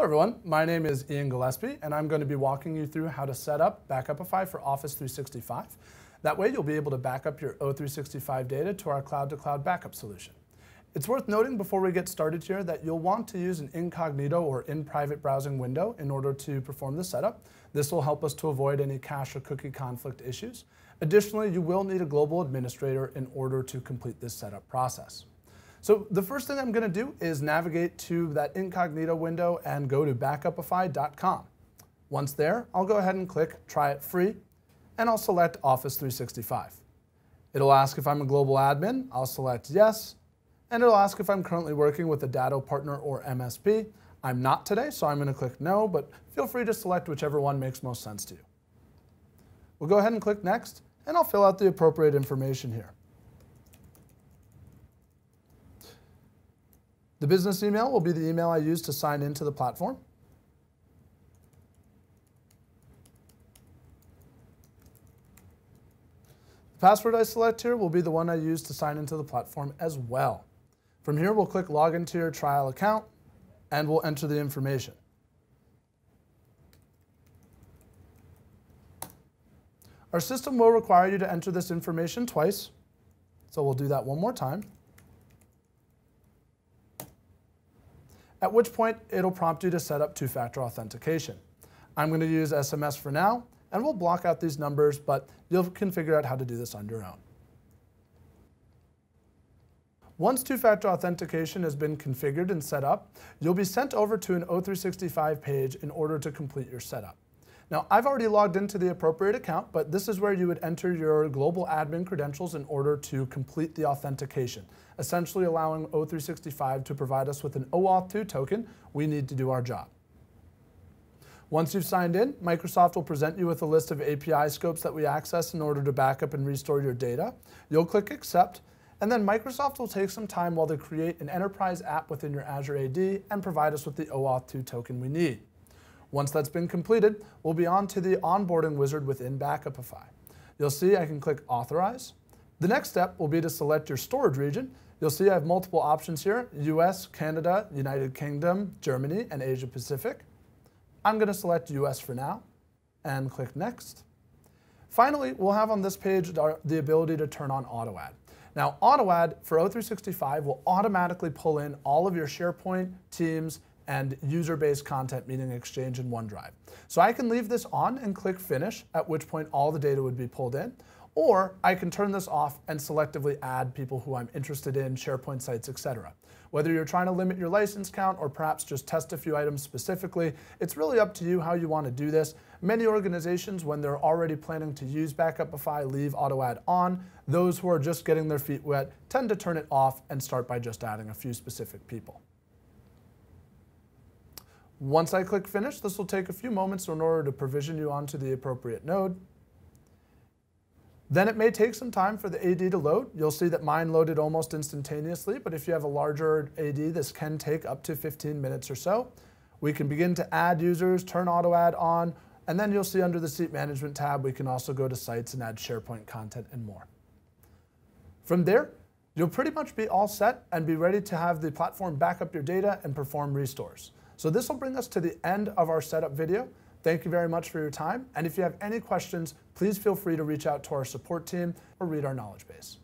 Hello everyone, my name is Ian Gillespie and I'm going to be walking you through how to set up Backupify for Office 365. That way you'll be able to back up your O365 data to our cloud-to-cloud -cloud backup solution. It's worth noting before we get started here that you'll want to use an incognito or in private browsing window in order to perform the setup. This will help us to avoid any cache or cookie conflict issues. Additionally, you will need a global administrator in order to complete this setup process. So the first thing I'm going to do is navigate to that incognito window and go to backupify.com. Once there, I'll go ahead and click Try It Free, and I'll select Office 365. It'll ask if I'm a global admin. I'll select Yes, and it'll ask if I'm currently working with a Datto partner or MSP. I'm not today, so I'm going to click No, but feel free to select whichever one makes most sense to you. We'll go ahead and click Next, and I'll fill out the appropriate information here. The business email will be the email I use to sign into the platform. The password I select here will be the one I use to sign into the platform as well. From here, we'll click Log into your trial account, and we'll enter the information. Our system will require you to enter this information twice, so we'll do that one more time. At which point it'll prompt you to set up two-factor authentication. I'm going to use SMS for now, and we'll block out these numbers, but you can figure out how to do this on your own. Once two-factor authentication has been configured and set up, you'll be sent over to an O365 page in order to complete your setup. Now, I've already logged into the appropriate account, but this is where you would enter your global admin credentials in order to complete the authentication, essentially allowing O365 to provide us with an OAuth 2 token. We need to do our job. Once you've signed in, Microsoft will present you with a list of API scopes that we access in order to back up and restore your data. You'll click Accept, and then Microsoft will take some time while they create an enterprise app within your Azure AD and provide us with the OAuth 2 token we need. Once that's been completed, we'll be on to the onboarding wizard within Backupify. You'll see I can click Authorize. The next step will be to select your storage region. You'll see I have multiple options here, US, Canada, United Kingdom, Germany, and Asia Pacific. I'm going to select US for now and click Next. Finally, we'll have on this page the ability to turn on AutoAdd. Now, AutoAdd for O365 will automatically pull in all of your SharePoint, Teams, and user-based content, meaning Exchange and OneDrive. So I can leave this on and click Finish, at which point all the data would be pulled in. Or I can turn this off and selectively add people who I'm interested in, SharePoint sites, etc. Whether you're trying to limit your license count or perhaps just test a few items specifically, it's really up to you how you want to do this. Many organizations, when they're already planning to use Backupify, leave AutoAdd on. Those who are just getting their feet wet tend to turn it off and start by just adding a few specific people. Once I click Finish, this will take a few moments in order to provision you onto the appropriate node. Then it may take some time for the AD to load. You'll see that mine loaded almost instantaneously, but if you have a larger AD, this can take up to 15 minutes or so. We can begin to add users, turn auto add on, and then you'll see under the Seat Management tab, we can also go to sites and add SharePoint content and more. From there, you'll pretty much be all set and be ready to have the platform back up your data and perform restores. So this will bring us to the end of our setup video. Thank you very much for your time. And if you have any questions, please feel free to reach out to our support team or read our knowledge base.